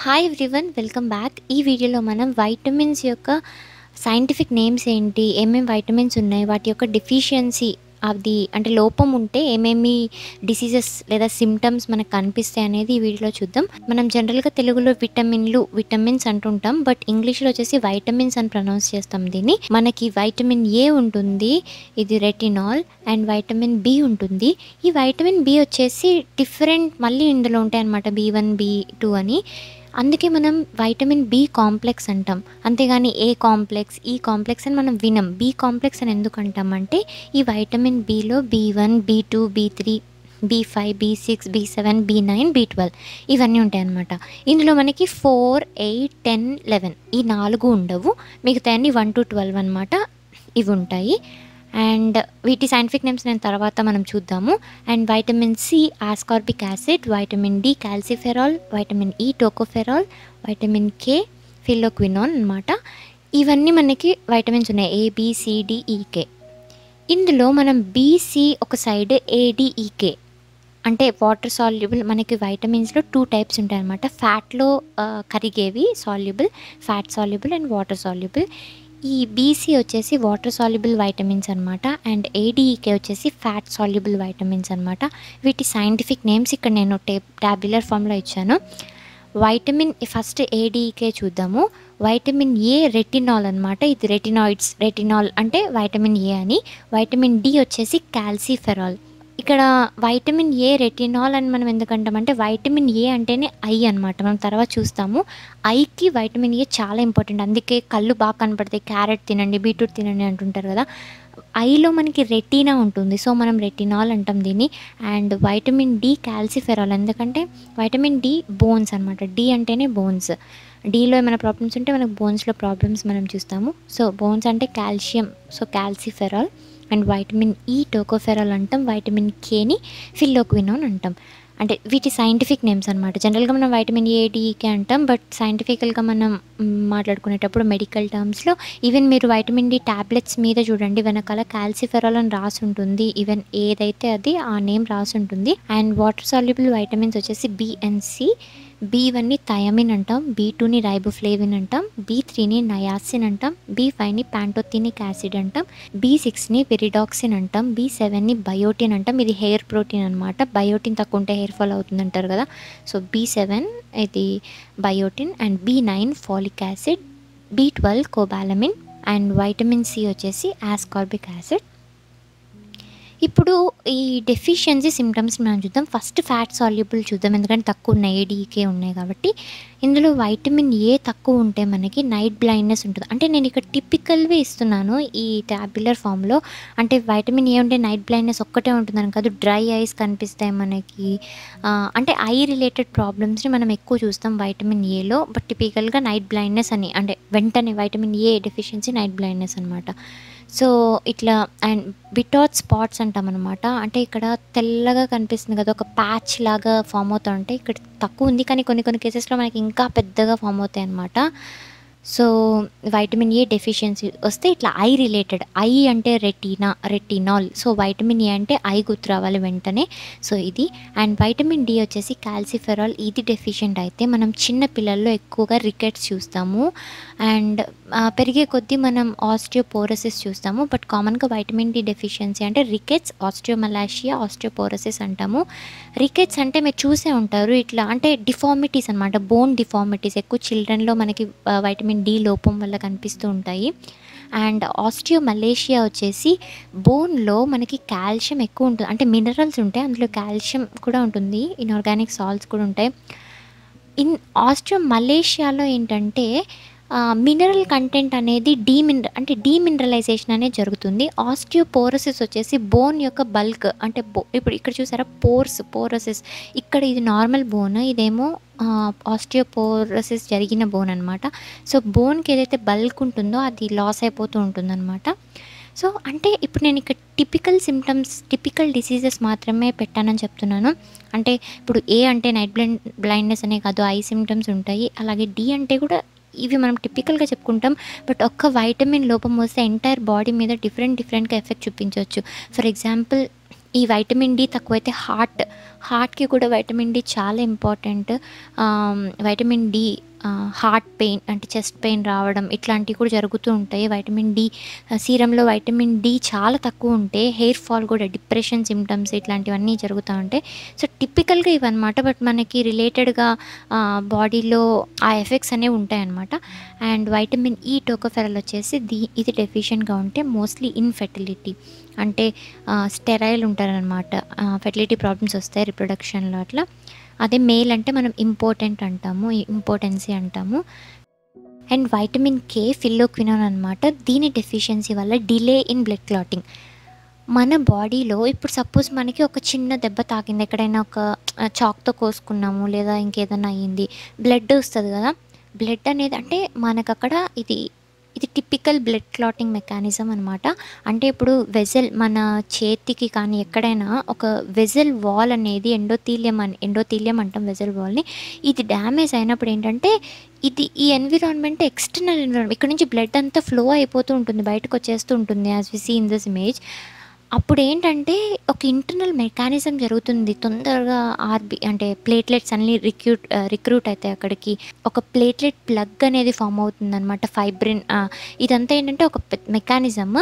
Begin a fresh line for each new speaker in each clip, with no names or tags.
Hi everyone welcome back ఈ వీడియోలో మనం వైటమిన్స్ యొక్క సైంటిఫిక్ నేమ్స్ ఏంటి ఏమేమి వైటమిన్స్ ఉన్నాయి వాటి యొక్క డెఫిషియన్సీ అది అంటే లోపం ఉంటే ఏమేమి డిసీజెస్ లేదా సిమ్టమ్స్ మనకు కనిపిస్తాయి అనేది ఈ వీడియోలో చూద్దాం. మనం జనరల్గా తెలుగులో విటమిన్లు విటమిన్స్ అంటుంటాం బట్ ఇంగ్లీష్లో వచ్చేసి వైటమిన్స్ అని ప్రొనౌన్స్ చేస్తాం దీన్ని. మనకి వైటమిన్ ఏ ఉంటుంది ఇది రెటినాల్ అండ్ వైటమిన్ బి ఉంటుంది. ఈ వైటమిన్ బి వచ్చేసి డిఫరెంట్ మళ్ళీ ఇందులో ఉంటాయి అనమాట బి వన్ బి టూ అని. అందుకే మనం వైటమిన్ బి కాంప్లెక్స్ అంటాం. అంతేగాని ఏ కాంప్లెక్స్ ఈ కాంప్లెక్స్ అని మనం వినం. బి కాంప్లెక్స్ అని ఎందుకు అంటామంటే ఈ vitamin below B one B two B three B five B six B seven B nine B twelve ఇవన్నీ ఉంటాయి అన్నమాట ఇందులో మనకి ఫోర్ ఎయిట్ టెన్ లెవెన్ ఈ నాలుగు ఉండవు. మిగతా వన్ టు ట్వెల్వ్ అనమాట ఇవి ఉంటాయి. అండ్ వీటి సైంటిఫిక్ నేమ్స్ నేను తర్వాత మనం చూద్దాము. And vitamin C ascorbic acid vitamin D calciferol vitamin E tocopherol vitamin K phylloquinone అనమాట ఇవన్నీ మనకి వైటమిన్స్ ఉన్నాయి. ఏబిసిడిఈకే e, ఇందులో మనం బీసీ ఒక సైడ్ ఏడిఈకే e, అంటే వాటర్ సాల్యుబుల్ మనకి వైటమిన్స్లో టూ టైప్స్ ఉంటాయి అనమాట ఫ్యాట్లో కరిగేవి soluble fat soluble and water soluble ఈ బీసీ వచ్చేసి వాటర్ సాల్యుబుల్ వైటమిన్స్ అనమాట అండ్ ఏడీఈకే వచ్చేసి ఫ్యాట్ సాల్యుబుల్ వైటమిన్స్ అనమాట వీటి సైంటిఫిక్ నేమ్స్ ఇక్కడ నేను టే ట్యాబ్యులర్ ఫామ్లో ఇచ్చాను. వైటమిన్ ఫస్ట్ ఏడీకే చూద్దాము. వైటమిన్ ఏ రెటినాల్ అనమాట ఇది రెటినాయిడ్స్ రెటినాల్ అంటే వైటమిన్ ఏ అని. వైటమిన్ డి వచ్చేసి క్యాల్సిఫెరాల్ ఇక్కడ వైటమిన్ ఏ రెటినాల్ అని మనం ఎందుకంటామంటే వైటమిన్ ఏ అంటేనే ఐ అనమాట మనం తర్వాత చూస్తాము. ఐకి వైటమిన్ ఏ చాలా ఇంపార్టెంట్ అందుకే కళ్ళు బాగా కనపడతాయి. క్యారెట్ తినండి బీట్రూట్ తినండి అంటుంటారు కదా. ఐలో మనకి రెటీనా ఉంటుంది. సో మనం రెటినాల్ అంటాం దీన్ని. అండ్ వైటమిన్ డి కాల్సిఫెరాల్ ఎందుకంటే వైటమిన్ డి బోన్స్ అనమాట డి అంటేనే బోన్స్ డీలో ఏమైనా ప్రాబ్లమ్స్ ఉంటే మనకు బోన్స్లో ప్రాబ్లమ్స్ మనం చూస్తాము. సో బోన్స్ అంటే calcium so calciferol and vitamin E tocopherol అంటాం వైటమిన్ కేని ఫిల్లోక్వినోన్ అంటాం. అంటే వీటి సైంటిఫిక్ నేమ్స్ అనమాట జనరల్గా మనం vitamin A D K e, అంటాం బట్ సైంటిఫికల్గా మనం మాట్లాడుకునేటప్పుడు మెడికల్ టర్మ్స్లో ఈవెన్ మీరు వైటమిన్ డి ట్యాబ్లెట్స్ మీద చూడండి వెనకాల కాల్సిఫెరాల్ అని రాసి ఉంటుంది. ఈవెన్ ఏదైతే అది ఆ నేమ్ రాసి ఉంటుంది. అండ్ వాటర్ సాల్యుబుల్ వైటమిన్స్ వచ్చేసి బిఎన్సి బీ వన్ని థయమిన్ అంటాం బీ టూని రైబోఫ్లేవిన్ అంటాం బీ త్రీని నయాసిన్ అంటాం బీ ఫైవ్ని ప్యాంటోథినిక్ యాసిడ్ అంటాం బీ సిక్స్ని విరిడాక్సిన్ అంటాం బీ సెవెన్ని బయోటిన్ అంటాం. ఇది హెయిర్ ప్రోటీన్ అనమాట బయోటిన్ తక్కువ ఉంటే హెయిర్ ఫాల్ అవుతుంది అంటారు కదా. సో బీ సెవెన్ ఇది biotin and B nine folic acid B twelve cobalamin and vitamin C వచ్చేసి ఆస్కార్బిక్ యాసిడ్. ఇప్పుడు ఈ డెఫిషియన్సీ సిమ్టమ్స్ మనం చూద్దాం. ఫస్ట్ ఫ్యాట్ సాల్యుబుల్ చూద్దాం. ఎందుకంటే తక్కువ ఉన్నాయి ఏడీకే ఉన్నాయి కాబట్టి. ఇందులో వైటమిన్ ఏ తక్కువ ఉంటే మనకి నైట్ బ్లైండ్నెస్ ఉంటుంది. అంటే నేను ఇక్కడ టిపికల్వి ఇస్తున్నాను ఈ ట్యాబ్యులర్ ఫామ్లో అంటే వైటమిన్ ఏ ఉంటే నైట్ బ్లైండ్నెస్ ఒక్కటే ఉంటుందని కాదు. డ్రై ఐస్ కనిపిస్తాయి మనకి. అంటే ఐ రిలేటెడ్ ప్రాబ్లమ్స్ని మనం ఎక్కువ చూస్తాం వైటమిన్ ఏలో బట్ టిపికల్గా నైట్ బ్లైండ్నెస్ అని అంటే వెంటనే vitamin A deficiency night blindness అనమాట సో ఇట్లా అండ్ బిటాట్ స్పాట్స్ అంటాం అనమాట అంటే ఇక్కడ తెల్లగా కనిపిస్తుంది కదా ఒక ప్యాచ్ లాగా ఫామ్ అవుతా ఉంటే ఇక్కడ తక్కువ ఉంది. కానీ కొన్ని కొన్ని కేసెస్లో మనకి ఇంకా పెద్దగా ఫామ్ అవుతాయి అనమాట సో వైటమిన్ ఏ డెఫిషియన్సీ వస్తే ఇట్లా ఐ రిలేటెడ్ ఐ అంటే retina retinol so vitamin A అంటే ఐ గుర్తురావాలి వెంటనే. సో ఇది. అండ్ వైటమిన్ డి వచ్చేసి కాల్సిఫెరాల్ ఇది డెఫిషియెంట్ అయితే మనం చిన్న పిల్లల్లో ఎక్కువగా రికెట్స్ చూస్తాము. అండ్ పెరిగే కొద్దీ మనం ఆస్ట్రియోపోరసిస్ చూస్తాము. బట్ కామన్గా వైటమిన్ డి డెఫిషియన్సీ అంటే రికెట్స్ ఆస్ట్రియోమలాషియా ఆస్ట్రియోపోరసిస్ అంటాము. రికెట్స్ అంటే మీరు చూసే ఉంటారు. ఇట్లా అంటే డిఫార్మిటీస్ అనమాట బోన్ డిఫార్మిటీస్ ఎక్కువ చిల్డ్రన్లో మనకి వైటమిన్ డి లోపం వల్ల కనిపిస్తూ ఉంటాయి. అండ్ ఆస్టియో మలేషియా వచ్చేసి బోన్లో మనకి కాల్షియం ఎక్కువ ఉంటుంది అంటే మినరల్స్ ఉంటాయి. అందులో కాల్షియం కూడా ఉంటుంది. ఇన్ఆర్గానిక్ సాల్ట్స్ కూడా ఉంటాయి. ఇన్ ఆస్ట్రియో మలేషియాలో ఏంటంటే మినరల్ కంటెంట్ అనేది డీమినర అంటే డీమినరలైజేషన్ అనేది జరుగుతుంది. ఆస్టియోపోరోసిస్ వచ్చేసి బోన్ యొక్క బల్క్ అంటే బో ఇప్పుడు ఇక్కడ చూసారా? Pores porosis. ఇక్కడ ఇది నార్మల్ బోన్ ఇదేమో ఆస్టియోపోరసిస్ జరిగిన బోన్ అనమాట సో బోన్కి ఏదైతే బల్క్ ఉంటుందో అది లాస్ అయిపోతూ ఉంటుందన్నమాట. సో అంటే ఇప్పుడు నేను ఇక్కడ టిపికల్ సిమ్టమ్స్ టిపికల్ డిసీజెస్ మాత్రమే పెట్టానని చెప్తున్నాను. అంటే ఇప్పుడు ఏ అంటే నైట్ బ్లైండ్ బ్లైండ్నెస్ అనే కాదు ఐ సిమ్టమ్స్ ఉంటాయి. అలాగే డి అంటే కూడా ఇవి మనం టిపికల్గా చెప్పుకుంటాం. బట్ ఒక్క వైటమిన్ లోపం వస్తే ఎంటైర్ బాడీ మీద డిఫరెంట్ డిఫరెంట్గా ఎఫెక్ట్ చూపించవచ్చు. ఫర్ ఎగ్జాంపుల్ ఈ వైటమిన్ డి తక్కువైతే హార్ట్ హార్ట్కి కూడా వైటమిన్ డి చాలా important vitamin D heart pain అంటే చెస్ట్ పెయిన్ రావడం ఇట్లాంటివి కూడా జరుగుతూ ఉంటాయి. వైటమిన్ డి సీరంలో వైటమిన్ డి చాలా తక్కువ ఉంటే హెయిర్ ఫాల్ కూడా డిప్రెషన్ సిమ్టమ్స్ ఇట్లాంటివన్నీ జరుగుతూ ఉంటాయి. సో టిపికల్గా ఇవన్నమాట. బట్ మనకి రిలేటెడ్గా బాడీలో ఆ ఎఫెక్ట్స్ అనేవి ఉంటాయన్నమాట. అండ్ వైటమిన్ ఈ టోకోఫెరల్ వచ్చేసి దీ ఇది డెఫిషియెంట్గా ఉంటే మోస్ట్లీ ఇన్ఫెర్టిలిటీ అంటే స్టెరైల్ ఉంటారనమాట ఫెర్టిలిటీ ప్రాబ్లమ్స్ వస్తాయి రిప్రొడక్షన్లో అట్లా. అదే మేల్ అంటే మనం ఇంపార్టెంట్ అంటాము ఇంపార్టెన్సీ అంటాము. అండ్ వైటమిన్ కే ఫిల్లోక్వినాన్ అనమాట దీని డెఫిషియన్సీ వల్ల డిలే ఇన్ బ్లడ్ క్లాటింగ్. మన బాడీలో ఇప్పుడు సపోజ్ మనకి ఒక చిన్న దెబ్బ తాకింది. ఎక్కడైనా ఒక చాక్తో కోసుకున్నాము లేదా ఇంకేదైనా అయ్యింది. బ్లడ్ వస్తుంది కదా. బ్లడ్ అనేది అంటే మనకు అక్కడ ఇది ఇది టిపికల్ బ్లడ్ క్లాటింగ్ మెకానిజం అనమాట అంటే ఇప్పుడు వెజల్ మన చేతికి కానీ ఎక్కడైనా ఒక వెజల్ వాల్ అనేది ఎండోథీలియం అని ఎండోథీలియం అంటాం వెజల్ వాల్ని ఇది డ్యామేజ్ అయినప్పుడు ఏంటంటే ఇది ఈ ఎన్విరాన్మెంట్ ఎక్స్టర్నల్ ఎన్విరాన్మెంట్ ఇక్కడ నుంచి బ్లడ్ అంతా ఫ్లో అయిపోతూ ఉంటుంది బయటకు వచ్చేస్తూ ఉంటుంది as we see in this image అప్పుడు ఏంటంటే ఒక ఇంటర్నల్ మెకానిజం జరుగుతుంది. తొందరగా ఆర్బి అంటే ప్లేట్లెట్స్ అన్ని రిక్రూట్ రిక్రూట్ అవుతాయి అక్కడికి. ఒక ప్లేట్లెట్ ప్లగ్ అనేది ఫామ్ అవుతుంది అనమాట ఫైబ్రిన్ ఇదంతా ఏంటంటే ఒక మెకానిజం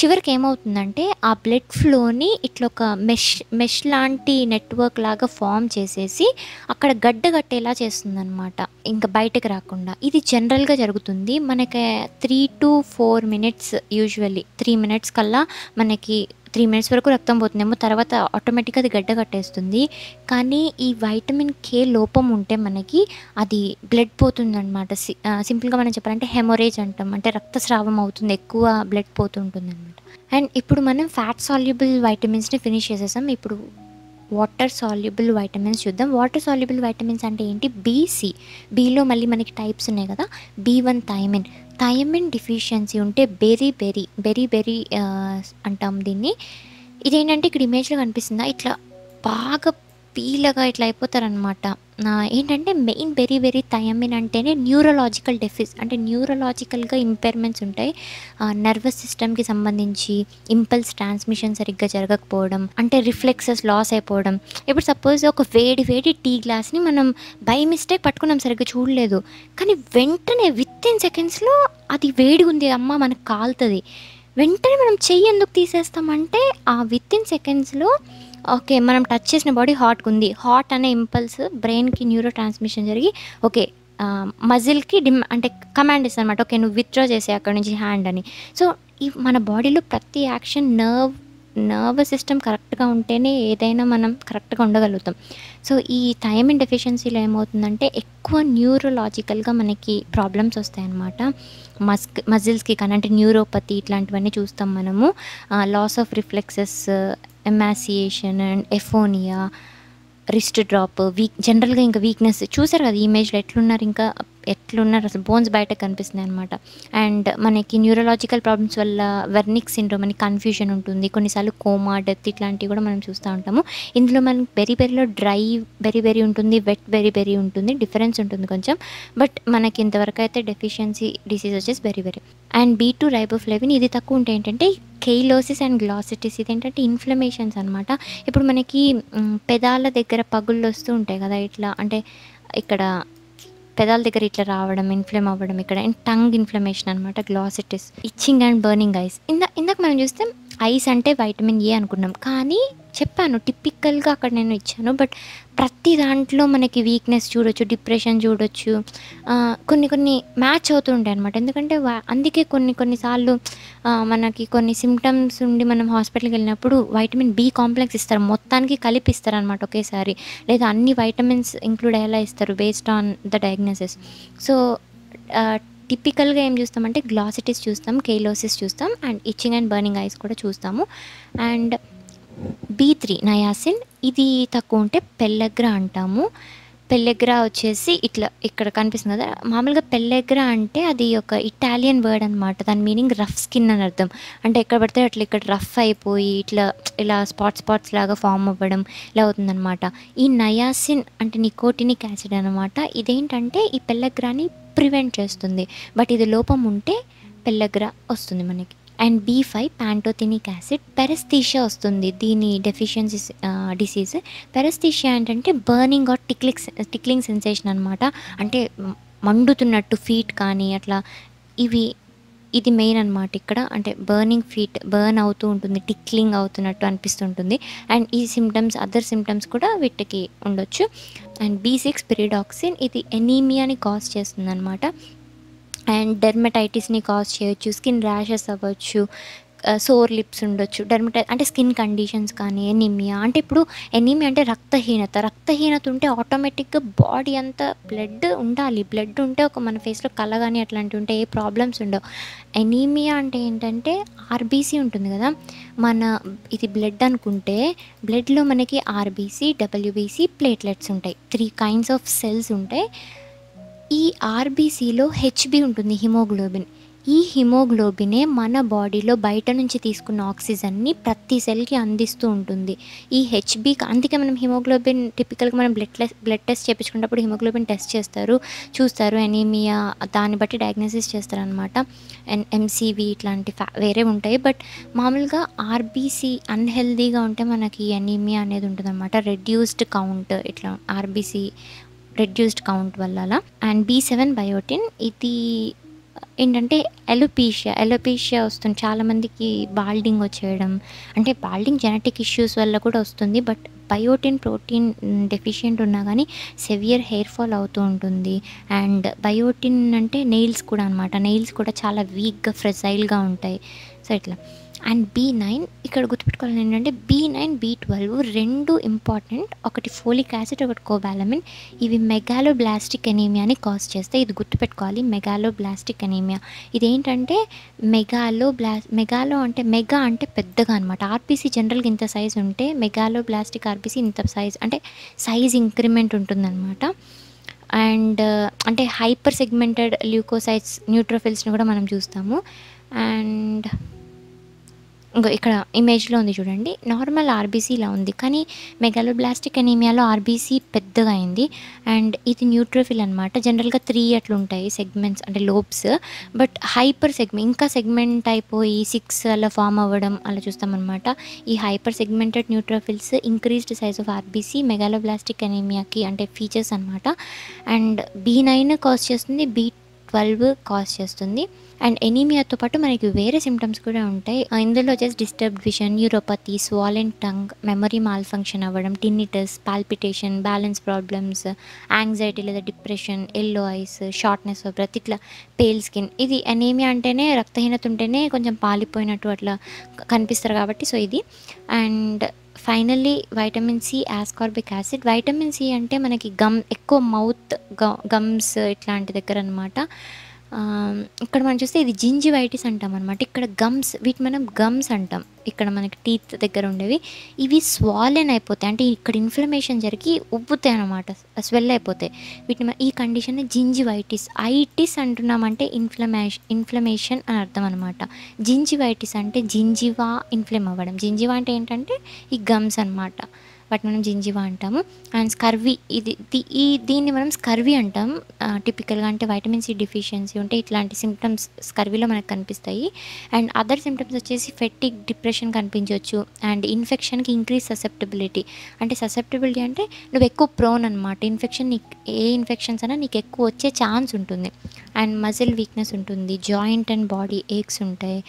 చివరికి ఏమవుతుందంటే ఆ బ్లడ్ ఫ్లోని ఇట్లా ఒక మెష్ మెష్ లాంటి నెట్వర్క్ లాగా ఫామ్ చేసేసి అక్కడ గడ్డ కట్టేలా చేస్తుందన్నమాట. ఇంకా బయటకు రాకుండా. ఇది జనరల్గా జరుగుతుంది. మనకి three to four minutes usually three minutes కల్లా మనకి త్రీ మినిట్స్ వరకు రక్తం పోతుందేమో తర్వాత ఆటోమేటిక్గా అది గడ్డ కట్టేస్తుంది. కానీ ఈ వైటమిన్ కే లోపం ఉంటే మనకి అది బ్లడ్ పోతుందన్నమాట. సి సింపుల్గా మనం చెప్పాలంటే హెమోరేజ్ అంటాం. అంటే రక్తస్రావం అవుతుంది ఎక్కువ బ్లడ్ పోతుంటుంది అనమాట అండ్ ఇప్పుడు మనం ఫ్యాట్ సాల్యుబుల్ వైటమిన్స్ని ఫినిష్ చేసేసాం. ఇప్పుడు వాటర్ సాల్యుబుల్ వైటమిన్స్ చూద్దాం. వాటర్ సాల్యుబుల్ వైటమిన్స్ అంటే ఏంటి? బీసీ బీలో మళ్ళీ మనకి టైప్స్ ఉన్నాయి కదా. B one thiamine. Thiamine deficiency ఉంటే బెరీ బెరీ బెరీ బెరీ అంటాం దీన్ని. ఇదేంటంటే ఇక్కడ ఇమేజ్లో కనిపిస్తుందా? ఇట్లా బాగా పీలగా ఇట్లా అయిపోతారనమాట ఏంటంటే మెయిన్ వెరీ వెరీ థయమిన్ అంటేనే న్యూరలాజికల్ డెఫిస్ అంటే న్యూరలాజికల్గా ఇంపైర్మెంట్స్ ఉంటాయి. నర్వస్ సిస్టమ్కి సంబంధించి ఇంపల్స్ ట్రాన్స్మిషన్ సరిగ్గా జరగకపోవడం అంటే రిఫ్లెక్సెస్ లాస్ అయిపోవడం. ఇప్పుడు సపోజ్ ఒక వేడి వేడి టీ గ్లాస్ని మనం బై మిస్టేక్ పట్టుకున్నాం సరిగ్గా చూడలేదు. కానీ వెంటనే విత్ ఇన్ సెకండ్స్లో అది వేడి ఉంది అమ్మ మనకు కాలుతుంది. వెంటనే మనం చెయ్యి ఎందుకు తీసేస్తామంటే ఆ విత్ ఇన్ సెకండ్స్లో ఓకే మనం టచ్ చేసిన బాడీ హాట్గా ఉంది. హాట్ అనే ఇంపల్స్ బ్రెయిన్కి న్యూరో ట్రాన్స్మిషన్ జరిగి ఓకే మజిల్కి డిమ్ అంటే కమాండ్ ఇస్తుంది అనమాట ఓకే నువ్వు విత్డ్రా చేసే అక్కడ నుంచి హ్యాండ్ అని. సో ఈ మన బాడీలో ప్రతి యాక్షన్ నర్వ్ నర్వస్ సిస్టమ్ కరెక్ట్గా ఉంటేనే ఏదైనా మనం కరెక్ట్గా ఉండగలుగుతాం. సో ఈ థైమిన్ డెఫిషియన్సీలో ఏమవుతుందంటే ఎక్కువ న్యూరోలాజికల్గా మనకి ప్రాబ్లమ్స్ వస్తాయన్నమాట. మస్క్ మజిల్స్కి కానీ అంటే న్యూరోపతి ఇట్లాంటివన్నీ చూస్తాం మనము. Loss of reflexes emaciation and aphonia wrist drop weak జనరల్గా ఇంకా వీక్నెస్ చూసారు కదా ఇమేజ్లో ఎట్లున్నారు ఇంకా? ఎట్లున్నారు? అసలు బోన్స్ బయట కనిపిస్తున్నాయి అనమాట అండ్ మనకి న్యూరలాజికల్ ప్రాబ్లమ్స్ వల్ల వెర్నిక్ సిండ్రోమ్ అని కన్ఫ్యూజన్ ఉంటుంది. కొన్నిసార్లు కోమా డెత్ ఇట్లాంటివి కూడా మనం చూస్తూ ఉంటాము. ఇందులో మనకి బెరీ బెరీలో డ్రై బెరీ బెరీ ఉంటుంది. వెట్ బెరీ బెరీ ఉంటుంది. డిఫరెన్స్ ఉంటుంది కొంచెం. బట్ మనకి ఇంతవరకు అయితే డెఫిషియన్సీ డిసీజ్ వచ్చేసి beriberi and B two riboflavin ఇది తక్కువ ఉంటే ఏంటంటే కెయిలోసిస్ అండ్ గ్లాసిటిస్ ఇది ఏంటంటే ఇన్ఫ్లమేషన్స్ అనమాట ఇప్పుడు మనకి పెదాల దగ్గర పగుళ్ళు వస్తూ ఉంటాయి కదా ఇట్లా అంటే ఇక్కడ పెదాల దగ్గర ఇట్లా రావడం ఇన్ఫ్లేమ్ అవ్వడం ఇక్కడ అండ్ టంగ్ ఇన్ఫ్లమేషన్ అనమాట glossitis itching and burning eyes. ఇందా ఇందాక మనం చూస్తే ఐస్ అంటే వైటమిన్ ఏ అనుకున్నాం. కానీ చెప్పాను టిపికల్గా అక్కడ నేను ఇచ్చాను. బట్ ప్రతి దాంట్లో మనకి వీక్నెస్ చూడొచ్చు డిప్రెషన్ చూడొచ్చు కొన్ని కొన్ని మ్యాచ్ అవుతూ ఉంటాయి అనమాట ఎందుకంటే అందుకే కొన్ని కొన్నిసార్లు మనకి కొన్ని సిమ్టమ్స్ ఉండి మనం హాస్పిటల్కి వెళ్ళినప్పుడు వైటమిన్ బి కాంప్లెక్స్ ఇస్తారు. మొత్తానికి కలిపి ఇస్తారు అనమాట ఒకేసారి. లేదా అన్ని వైటమిన్స్ ఇంక్లూడ్ అయ్యేలా ఇస్తారు based on the diagnosis so టిపికల్గా ఏం చూస్తామంటే గ్లాసిటిస్ చూస్తాం కేలోసిస్ చూస్తాం and itching and burning eyes కూడా చూస్తాము. And B three niacin. ఇది తక్కువ ఉంటే పెళ్ళగ్ర అంటాము. పెళ్ళగ్ర వచ్చేసి ఇట్లా ఇక్కడ కనిపిస్తుంది కదా. మామూలుగా పెళ్ళగ్ర అంటే అది ఒక ఇటాలియన్ వర్డ్ అనమాట దాని మీనింగ్ రఫ్ స్కిన్ అని అర్థం. అంటే ఎక్కడ పడితే అట్లా ఇక్కడ రఫ్ అయిపోయి ఇట్లా ఇలా స్పాట్ స్పాట్స్ లాగా ఫామ్ అవ్వడం ఇలా అవుతుందన్నమాట. ఈ నయాసిన్ అంటే నికోటినిక్ యాసిడ్ అనమాట ఇదేంటంటే ఈ పెల్లగ్రాని ప్రివెంట్ చేస్తుంది. బట్ ఇది లోపం ఉంటే పెళ్ళగ్ర వస్తుంది మనకి. And B five pantothenic acid. Paresthesia వస్తుంది. దీని డెఫిషియన్సీ డిసీజ్. పెరస్థీషియా ఏంటంటే burning or tickling tickling sensation అనమాట అంటే మండుతున్నట్టు ఫీట్ కానీ అట్లా ఇవి ఇది మెయిన్ అనమాట ఇక్కడ. అంటే బర్నింగ్ ఫీట్ బర్న్ అవుతూ ఉంటుంది టిక్లింగ్ అవుతున్నట్టు అనిపిస్తుంటుంది. అండ్ ఈ సిమ్టమ్స్ అదర్ సిమ్టమ్స్ కూడా వీటికి ఉండొచ్చు. అండ్ బీ సిక్స్ పిరిడాక్సిన్ ఇది ఎనీమియాని కాజ్ చేస్తుంది అనమాట అండ్ డెర్మటైటిస్ని కాజ్ చేయొచ్చు స్కిన్ ర్యాషెస్ అవ్వచ్చు సోర్ లిప్స్ ఉండొచ్చు. డెర్మటై అంటే స్కిన్ కండిషన్స్ కానీ ఎనీమియా అంటే ఇప్పుడు ఎనీమియా అంటే రక్తహీనత. రక్తహీనత ఉంటే ఆటోమేటిక్గా బాడీ అంతా బ్లడ్ ఉండాలి. బ్లడ్ ఉంటే ఒక మన ఫేస్లో కళ కానీ అట్లాంటివి ఉంటే ఏ ప్రాబ్లమ్స్ ఉండవు. ఎనీమియా అంటే ఏంటంటే ఆర్బీసీ ఉంటుంది కదా. మన ఇది బ్లడ్ అనుకుంటే బ్లడ్లో మనకి ఆర్బీసీ డబ్ల్యూబీసీ ప్లేట్లెట్స్ ఉంటాయి. త్రీ కైండ్స్ ఆఫ్ సెల్స్ ఉంటాయి ఈ ఆర్బీసీలో హెచ్బి ఉంటుంది హిమోగ్లోబిన్. ఈ హిమోగ్లోబినే మన బాడీలో బయట నుంచి తీసుకున్న ఆక్సిజన్ని ప్రతి సెల్కి అందిస్తూ ఉంటుంది. ఈ హెచ్బి అందుకే మనం హిమోగ్లోబిన్ టిపికల్గా మనం బ్లడ్ బ్లడ్ టెస్ట్ చేయించుకున్నప్పుడు హిమోగ్లోబిన్ టెస్ట్ చేస్తారు. చూస్తారు ఎనీమియా దాన్ని బట్టి డయాగ్నోసిస్ చేస్తారనమాట అండ్ ఎంసీవి ఇట్లాంటి ఫ్యా వేరే ఉంటాయి. బట్ మామూలుగా ఆర్బీసీ అన్హెల్దీగా ఉంటే మనకి ఎనీమియా అనేది ఉంటుంది అనమాట రెడ్యూస్డ్ కౌంట్ ఇట్లా ఆర్బీసీ రెడ్యూస్డ్ కౌంట్ వల్ల అలా అండ్ బీ సెవెన్ బయోటిన్ ఇది ఏంటంటే ఎలోపీషియా ఎలోపీషియా వస్తుంది. చాలామందికి బాల్డింగ్ వచ్చేయడం అంటే బాల్డింగ్ జెనెటిక్ ఇష్యూస్ వల్ల కూడా వస్తుంది. బట్ బయోటిన్ ప్రోటీన్ డెఫిషియెంట్ ఉన్నా కానీ సెవియర్ హెయిర్ ఫాల్ అవుతూ ఉంటుంది. అండ్ బయోటిన్ అంటే నెయిల్స్ కూడా అనమాట నెయిల్స్ కూడా చాలా వీక్గా ఫ్రెజైల్గా ఉంటాయి. సో ఇట్లా. అండ్ బీ నైన్ ఇక్కడ గుర్తుపెట్టుకోవాలి ఏంటంటే బీ నైన్ బీ ట్వెల్వ్ రెండు ఇంపార్టెంట్ ఒకటి ఫోలిక్ యాసిడ్ ఒకటి కోబాలమిన్ ఇవి మెగాలోబ్లాస్టిక్ ఎనీమియాని కాజ్ చేస్తాయి. ఇది గుర్తుపెట్టుకోవాలి మెగాలోబ్లాస్టిక్ ఎనీమియా ఇదేంటంటే మెగాలో బ్లా మెగాలో అంటే మెగా అంటే పెద్దగా అనమాట ఆర్బీసీ జనరల్గా ఇంత సైజ్ ఉంటే మెగాలోబ్లాస్టిక్ ఆర్బీసీ ఇంత సైజ్ అంటే సైజ్ ఇంక్రిమెంట్ ఉంటుందన్నమాట. అండ్ అంటే హైపర్ సెగ్మెంటెడ్ ల్యూకోసైట్స్ న్యూట్రోఫిల్స్ని కూడా మనం చూస్తాము. అండ్ ఇంకో ఇక్కడ ఇమేజ్లో ఉంది చూడండి. నార్మల్ ఆర్బీసీ ఇలా ఉంది. కానీ మెగాలోబ్లాస్టిక్ ఎనీమియాలో ఆర్బీసీ పెద్దగా అయింది. అండ్ ఇది న్యూట్రోఫిల్ అనమాట జనరల్గా త్రీ అట్లా ఉంటాయి సెగ్మెంట్స్ అంటే లోబ్స్ బట్ హైపర్ సెగ్మెంట్ ఇంకా సెగ్మెంట్ అయిపోయి సిక్స్ అలా ఫామ్ అవ్వడం అలా చూస్తామన్నమాట. ఈ hyper segmented neutrophils increased size of RBC megaloblastic ఎనీమియాకి అంటే ఫీచర్స్ అనమాట అండ్ బీ నైన్ కాజ్ చేస్తుంది బీ ట్వెల్వ్ కాజ్ చేస్తుంది. అండ్ ఎనీమియాతో పాటు మనకి వేరే సిమ్టమ్స్ కూడా ఉంటాయి. ఇందులో వచ్చేసి disturb vision neuropathy swollen tongue memory malfunction అవ్వడం tinnitus palpitation balance problems anxiety లేదా depression yellow eyes shortness of breath ఇట్లా పేల్ స్కిన్ ఇది ఎనీమియా అంటేనే రక్తహీనత ఉంటేనే కొంచెం పాలిపోయినట్టు అట్లా కనిపిస్తారు కాబట్టి సో ఇది. And finally vitamin C ascorbic acid vitamin C అంటే మనకి గమ్ ఎక్కువ మౌత్ గమ్స్ ఇట్లాంటి దగ్గర అనమాట ఇక్కడ మనం చూస్తే ఇది జింజివైటిస్ అంటాం అనమాట ఇక్కడ గమ్స్ వీటి మనం గమ్స్ అంటాం. ఇక్కడ మనకి టీత్ దగ్గర ఉండేవి. ఇవి స్వాలెన్ అయిపోతాయి. అంటే ఇక్కడ ఇన్ఫ్లమేషన్ జరిగి ఉబ్బుతాయి అనమాట స్వెల్ అయిపోతాయి. వీటిని ఈ కండిషన్ జింజివైటిస్ ఐటిస్ అంటున్నామంటే ఇన్ఫ్లమేషన్ ఇన్ఫ్లమేషన్ అని అర్థం అనమాట జింజివైటిస్ అంటే జింజివా ఇన్ఫ్లేమ్ అవ్వడం. జింజివా అంటే ఏంటంటే ఈ గమ్స్ అనమాట వాటిని మనం జింజివా అంటాము. అండ్ స్కర్వీ ఇది ఈ దీన్ని మనం స్కర్వీ అంటాం. టిపికల్గా అంటే వైటమిన్ సి డిఫిషియన్సీ ఉంటే ఇట్లాంటి సిమ్టమ్స్ స్కర్వీలో మనకు కనిపిస్తాయి. అండ్ అదర్ సిమ్టమ్స్ వచ్చేసి ఫెట్టిక్ డిప్రెషన్ కనిపించవచ్చు అండ్ ఇన్ఫెక్షన్కి ఇంక్రీజ్ ససెప్టబిలిటీ అంటే ససెప్టబిలిటీ అంటే నువ్వు ఎక్కువ ప్రోన్ అనమాట ఇన్ఫెక్షన్ నీకు ఏ ఇన్ఫెక్షన్స్ అయినా నీకు ఎక్కువ వచ్చే ఛాన్స్ ఉంటుంది. అండ్ మజిల్ వీక్నెస్ ఉంటుంది. జాయింట్ అండ్ బాడీ ఏక్స్ ఉంటాయి.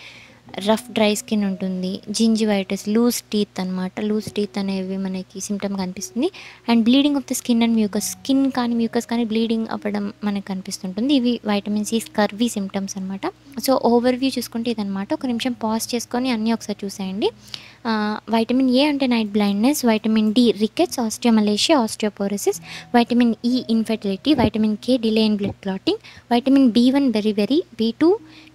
రఫ్ డ్రై స్కిన్ ఉంటుంది జింజివైటిస్ లూజ్ టీత్ అనమాట లూజ్ టీత్ అనేవి మనకి సిమ్టమ్ కనిపిస్తుంది. And bleeding of the skin and mucous skin కానీ మ్యూకస్ కానీ బ్లీడింగ్ అవ్వడం మనకు కనిపిస్తుంటుంది. ఇవి వైటమిన్ సి స్కర్వీ సిమ్టమ్స్ అనమాట సో ఓవర్వ్యూ చూసుకుంటే ఇదనమాట ఒక నిమిషం పాజ్ చేసుకొని అన్నీ ఒకసారి చూసేయండి. వైటమిన్ ఏ అంటే night blindness vitamin D rickets osteomalacia osteoporosis vitamin E infertility vitamin K delay in blood clotting vitamin B one beriberi B two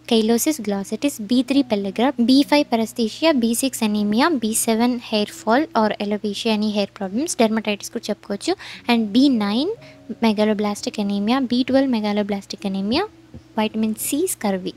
cheilosis glossitis B three pellagra B five paresthesia B six anaemia B seven hair fall or alopecia అని hair problems dermatitis కూడా చెప్పుకోవచ్చు and B nine megaloblastic anaemia B twelve megaloblastic anaemia vitamin C scurvy